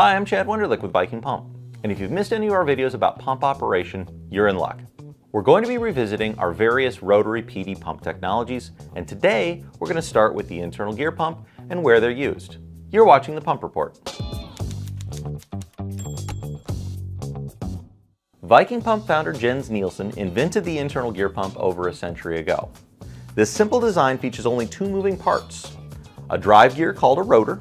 Hi, I'm Chad Wunderlich with Viking Pump, and if you've missed any of our videos about pump operation, you're in luck. We're going to be revisiting our various rotary PD pump technologies, and today we're going to start with the internal gear pump and where they're used. You're watching the Pump Report. Viking Pump founder Jens Nielsen invented the internal gear pump over a century ago. This simple design features only two moving parts, a drive gear called a rotor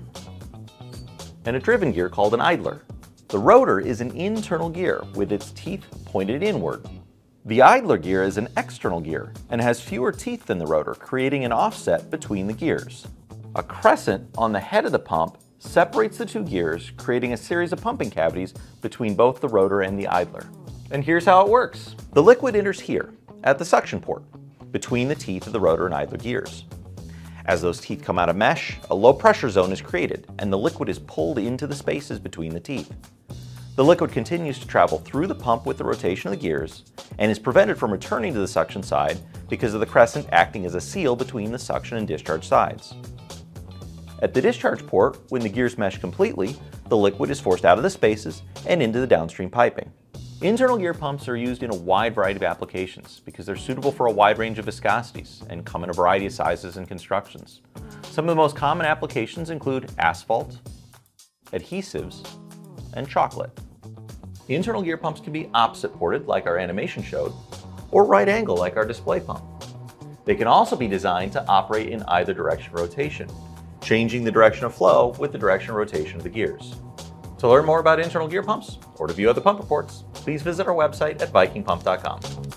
and a driven gear called an idler. The rotor is an internal gear with its teeth pointed inward. The idler gear is an external gear and has fewer teeth than the rotor, creating an offset between the gears. A crescent on the head of the pump separates the two gears, creating a series of pumping cavities between both the rotor and the idler. And here's how it works. The liquid enters here, at the suction port, between the teeth of the rotor and idler gears. As those teeth come out of mesh, a low pressure zone is created and the liquid is pulled into the spaces between the teeth. The liquid continues to travel through the pump with the rotation of the gears and is prevented from returning to the suction side because of the crescent acting as a seal between the suction and discharge sides. At the discharge port, when the gears mesh completely, the liquid is forced out of the spaces and into the downstream piping. Internal gear pumps are used in a wide variety of applications because they're suitable for a wide range of viscosities and come in a variety of sizes and constructions. Some of the most common applications include asphalt, adhesives, and chocolate. Internal gear pumps can be opposite ported like our animation showed, or right angle like our display pump. They can also be designed to operate in either direction of rotation, changing the direction of flow with the direction of rotation of the gears. To learn more about internal gear pumps or to view other pump reports, please visit our website at vikingpump.com.